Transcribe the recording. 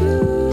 true.